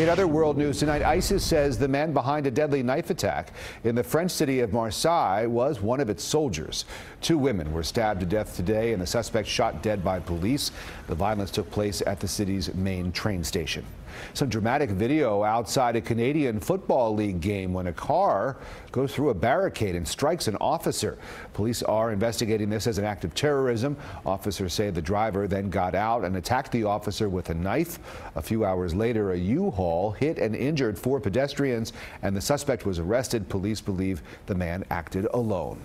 In other world news tonight, ISIS says the man behind a deadly knife attack in the French city of Marseille was one of its soldiers. Two women were stabbed to death today and the suspect shot dead by police. The violence took place at the city's main train station. Some dramatic video outside a Canadian Football League game when a car goes through a barricade and strikes an officer. Police are investigating this as an act of terrorism. Officers say the driver then got out and attacked the officer with a knife. A few hours later, a U-Haul hit and injured four pedestrians and the suspect was arrested. Police believe the man acted alone.